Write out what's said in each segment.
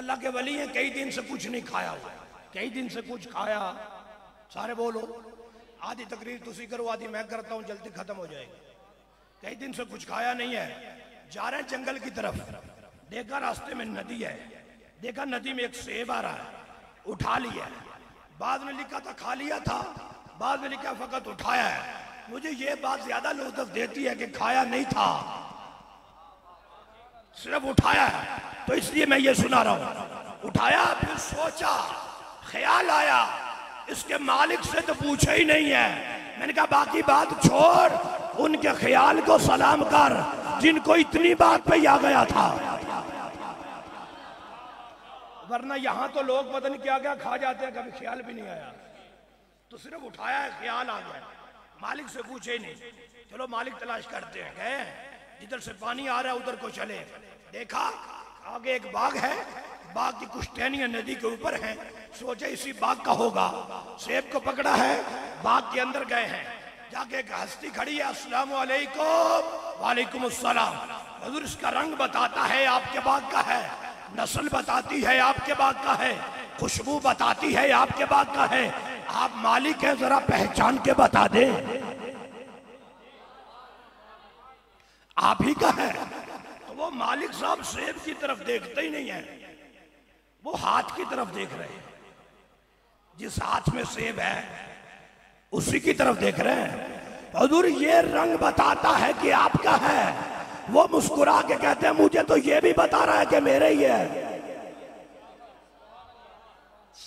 अल्लाह के वली हैं, कई दिन से कुछ नहीं खाया। हुआ कई दिन से कुछ खाया। सारे बोलो, आधी तकरीर तुसी करो, आधी मैं करता हूँ, जल्दी खत्म हो जाएगी। कई दिन से कुछ खाया नहीं है। जा रहे हैं जंगल की तरफ़। देखा रास्ते में नदी है। देखा नदी में एक सेब आ रहा है। उठा लिया बाद में लिखा था, खा लिया था। बाद में लिखा, फकत उठाया है। मुझे ये बात ज़्यादा लुत्फ देती है कि खाया नहीं था। सिर्फ़ उठाया है। तो इसलिए मैं ये सुना रहा हूँ। उठाया, फिर सोचा, ख्याल आया, इसके मालिक से तो पूछा ही नहीं है। मैंने कहा, बाकी बात छोड़, उनके ख्याल को सलाम कर, जिनको इतनी बात पे आ गया था। वरना यहाँ तो लोग पता नहीं क्या क्या खा जाते हैं, कभी ख्याल भी नहीं आया। तो सिर्फ़ उठाया है, ख्याल आ गया। मालिक से पूछे ही नहीं। चलो मालिक तलाश करते हैं गए जिधर से पानी आ रहा है, उधर को चले। देखा? आगे एक बाग है। बाग की कुछ टहनियाँ नदी के ऊपर है। सोचे इसी बाग का होगा। सेब को पकड़ा है। बाग के अंदर गए हैं। जाके एक हस्ती खड़ी है। अस्सलाम वालेकुम वालेकुम अस्सलाम हजूर, इसका रंग बताता है आपके बाग का है। नस्ल बताती है आपके बाग का है। खुशबू बताती है आपके बाग का है। आप मालिक हैं, जरा पहचान के बता दे। आप ही का है। मालिक साहब सेब की तरफ़ देखते ही नहीं है। वो हाथ की तरफ़ देख रहे हैं। जिस हाथ में सेब है, उसी की तरफ़ देख रहे हैं। हजूर, ये रंग बताता है कि आपका है। वो मुस्कुरा के कहते हैं, मुझे तो ये भी बता रहा है कि मेरे ही है।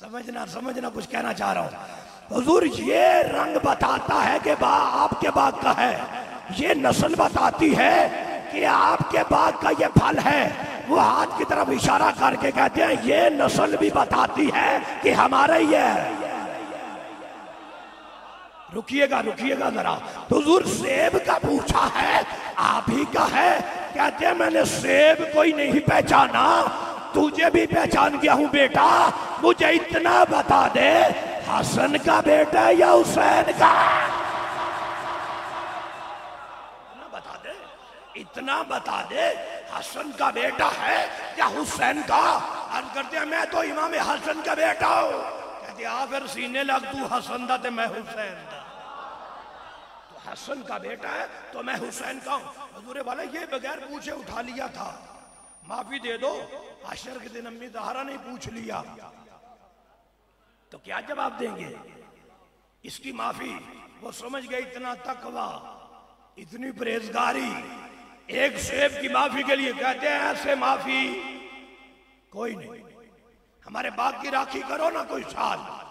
समझना समझना, कुछ कहना चाह रहा हूँ। हजूर, ये रंग बताता है कि बा आपके बाग का है। ये नस्ल बताती है कि आपके बाग का ये फल है। वो हाथ की तरफ़ इशारा करके कहते हैं, ये नस्ल भी बताती है कि हमारा है। रुकिएगा रुकिएगा जरा। हजूर सेब का पूछा है, आप ही का है। कहते हैं, मैंने सेब कोई नहीं पहचाना। तुझे भी पहचान गया हूँ बेटा। मुझे इतना बता दे, हसन का बेटा या हुसैन का इतना बता दे इतना बता दे, हसन का बेटा है या हुसैन का? अर्ज़ करते हैं मैं तो इमाम हसन का बेटा हूँ। कहते आ फिर सीने लग तू हसन दा, ते मैं हुसैन दा। तो हसन का बेटा है तो मैं हुसैन का हूँ। हजूरे वाला, ये बगैर पूछे उठा लिया था। माफ़ी दे दो, आशर के दिन अम्मी दहारा नहीं पूछ लिया। तो क्या जवाब देंगे? इसकी माफ़ी, वो समझ गए इतना तकवा, इतनी परहेजगारी। एक सेब की माफ़ी के लिए कहते हैं, ऐसे माफ़ी कोई नहीं। हमारे बाग की राखी करो ना कोई साल।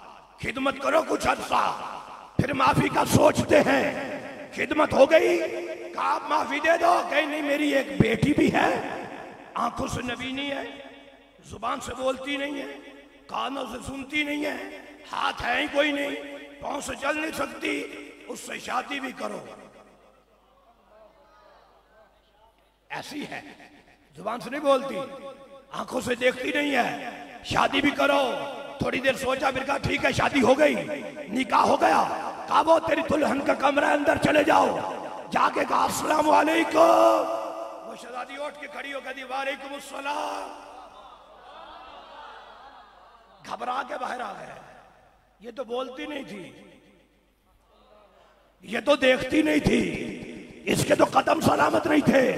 खिदमत करो कुछ अर्सा। फिर माफ़ी का सोचते हैं। खिदमत हो गई। कहा माफ़ी दे दो। कहीं नहीं, मेरी एक बेटी भी है। आँखों से नबीनी है। ज़ुबान से बोलती नहीं है। कानों से सुनती नहीं है। हाथ है ही कोई नहीं। पाँव से चल नहीं सकती। उससे शादी भी करो। ऐसी है। ज़ुबान से नहीं बोलती। आँखों से देखती नहीं है। शादी भी करो। थोड़ी देर सोचा, फिर कहा, ठीक है, शादी हो गई। निकाह हो गया। कहा वो तेरी दुल्हन का कमरा अंदर चले जाओ। जाके कहा, अस्सलाम वालेकुम वो शहजादी उठ के खड़ी हो कहती, वालेकुम अस्सलाम। घबरा के बाहर आ गए। ये तो बोलती नहीं थी। ये तो देखती नहीं थी। इसके तो कदम सलामत नहीं थे।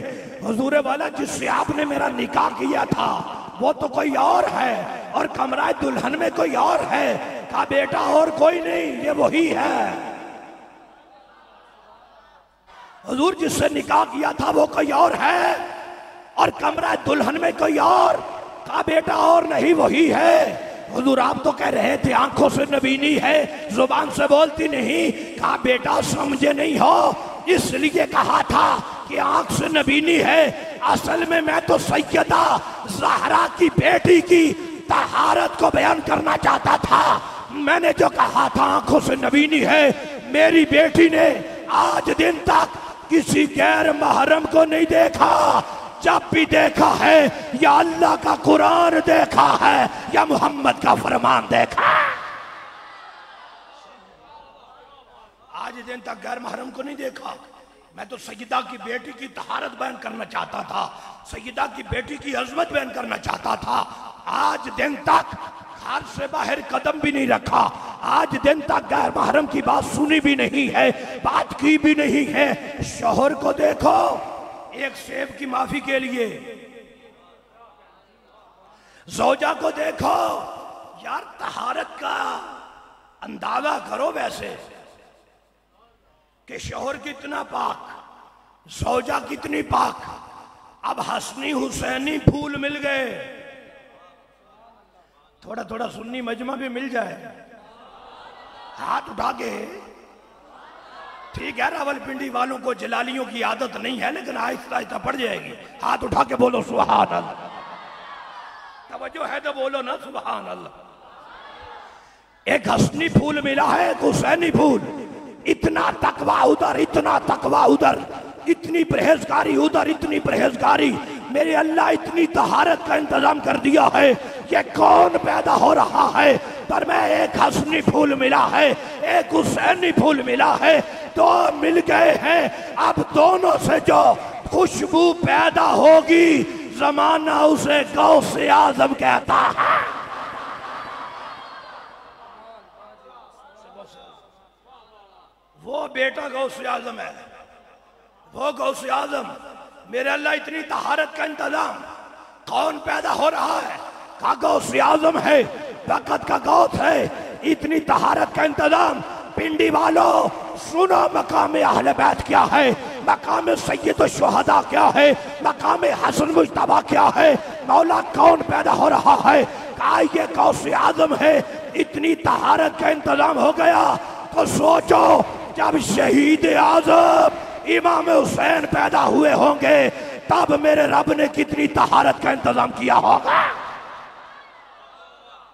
हजूरे वाला, जिससे आपने मेरा निकाह किया था, वो तो कोई और है, और कमरा दुल्हन में कोई और है। का बेटा, और कोई नहीं, ये वही है। हजूर, जिससे निकाह किया था, वो कोई और है, और कमरा दुल्हन में कोई और। का बेटा, और नहीं, वही है। हजूर, आप तो कह रहे थे, आँखों से नबीनी है, ज़ुबान से बोलती नहीं। कहा, बेटा, समझे नहीं हो, इसलिए कहा था कि आँख से नबीनी है। असल में मैं तो सैयदा जहरा की बेटी की तहारत को बयान करना चाहता था। मैंने जो कहा था, आँखों से नबीनी है। मेरी बेटी ने आज दिन तक किसी गैर महरम को नहीं देखा। जब भी देखा है, या अल्लाह का कुरान देखा है, या मोहम्मद का फरमान देखा। आज दिन तक गैर महरम को नहीं देखा। मैं तो सईदा की बेटी की तहारत बयान करना चाहता था। सईदा की बेटी की अजमत बयान करना चाहता था। आज दिन तक घर से बाहर कदम भी नहीं रखा। आज दिन तक गैर महरम की बात सुनी भी नहीं है, बात की भी नहीं है। शोहर को देखो, एक सेब की माफ़ी के लिए। जोजा को देखो, यार तहारत का अंदाज़ा करो वैसे। कि शोहर कितना पाक जोजा कितनी पाक। अब हसनी हुसैनी फूल मिल गए। थोड़ा थोड़ा सुन्नी मजमा भी मिल जाए। हाथ उठा के। ठीक है, रावलपिंडी वालों को जलालियों की आदत नहीं है, लेकिन आहिस्ता आहिस्ता पड़ जाएगी। हाथ उठा के बोलो सुहान अल्लाह तवज्जो है तो बोलो ना सुबहान अल्लाह एक हसनी फूल मिला है, एक हुसैनी फूल। इतना तकवा उधर, इतना तकवा उधर। इतनी परहेजगारी उधर, इतनी परहेजगारी। मेरे अल्लाह इतनी तहारत का इंतज़ाम कर दिया है। ये कौन पैदा हो रहा है? पर मैं एक हसनी फूल मिला है, एक हुसैनी फूल मिला है। तो मिल गए हैं। अब दोनों से जो खुशबू पैदा होगी, जमाना उसे गौ से आज़म कहता है। वो बेटा गौ से आज़म है। वो गौ से आज़म मेरे अल्लाह इतनी तहारत का इंतज़ाम, कौन पैदा हो रहा है? का गौ से आज़म है? वक़्त का गौत है। इतनी तहारत का इंतज़ाम, पिंडी वालों, सुनो मकाम अहल बैत क्या है? मकाम सैयद शहदा क्या है? मकाम हसन मुशतबा क्या है? मौला कौन पैदा हो रहा है? का ये गौसे आज़म है? इतनी तहारत का इंतज़ाम हो गया तो सोचो जब शहीद आज़म इमाम हुसैन पैदा हुए होंगे, तब मेरे रब ने कितनी तहारत का इंतज़ाम किया होगा?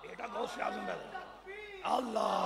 बेटा अल्लाह।